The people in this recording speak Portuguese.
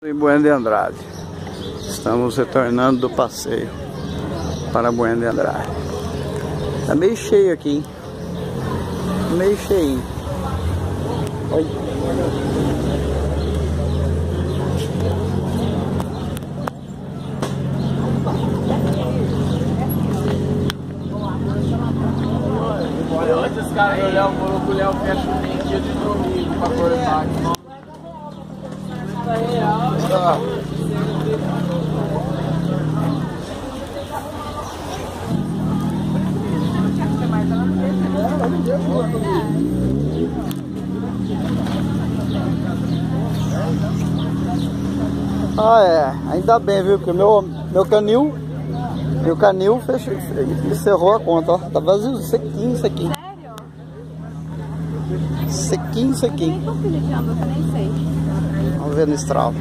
Em Bueno de Andrade. Estamos retornando do passeio para Bueno de Andrade. Tá meio cheio aqui, hein? Meio cheinho. Olha. Antes os caras que o Léo fecha um dia de domingo pra cortar. Ah é, ainda bem, viu? Porque meu, meu canil, meu canil fechou, encerrou a conta, ó. Tá vazio, sequinho. Sério? Sequinho, sequinho. Nem tô nem sei. Vamos ver no estralo.